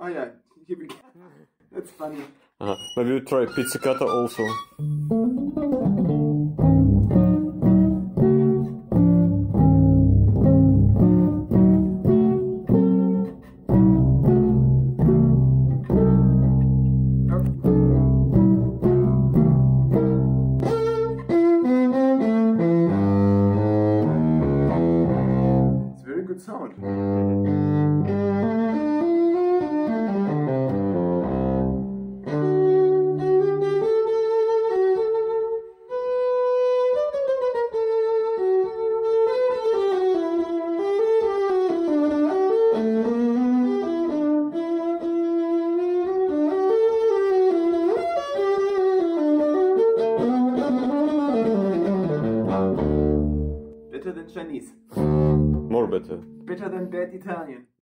Oh yeah, here we go. That's funny. Uh, maybe we try pizzicato also. It's a very good sound. Than Chinese. More better. Better than bad Italian.